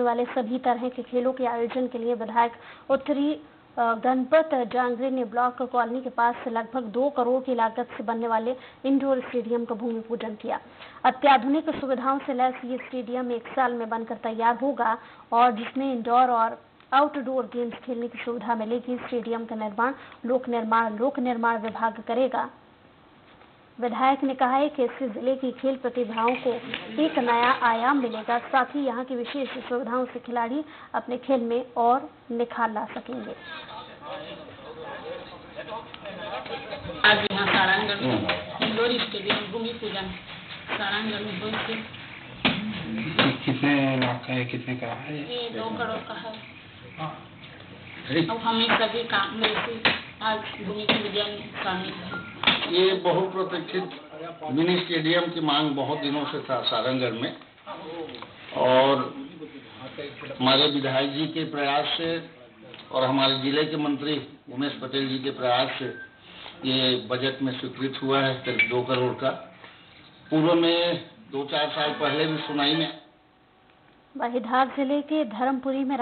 वाले सभी तरह के खेलों के आयोजन के लिए विधायक उत्तरी गणपत जांगरे ने ब्लॉक कॉलोनी के पास लगभग दो करोड़ की लागत से बनने वाले इंडोर स्टेडियम का भूमि पूजन किया। अत्याधुनिक सुविधाओं से लैस ये स्टेडियम एक साल में बनकर तैयार होगा और जिसमें इंडोर और आउटडोर गेम्स खेलने की सुविधा मिलेगी। स्टेडियम का निर्माण, लोक निर्माण लोक निर्माण विभाग करेगा। विधायक ने कहा है कि इससे ज़िले की खेल प्रतिभाओं को एक नया आयाम मिलेगा साथ ही यहाँ की विशेष सुविधाओं से खिलाड़ी अपने खेल में और निखार ला सकेंगे। आज यहाँ सारंगगढ़ में इंडोर स्टेडियम भूमि पूजन। सारंगगढ़ में कितने लाख का है कितने का है? ये दो करोड़ का है। अब हमें सभी काम में ये बहुप्रतीक्षित मिनी स्टेडियम की मांग बहुत दिनों से था सारंगढ़ में। और हमारे विधायक जी के प्रयास से और हमारे ज़िले के मंत्री उमेश पटेल जी के प्रयास से ये बजट में स्वीकृत हुआ है करीब दो करोड़ का। पूर्व में दो चार साल पहले भी सुनाई में वही धार ज़िले के धर्मपुरी में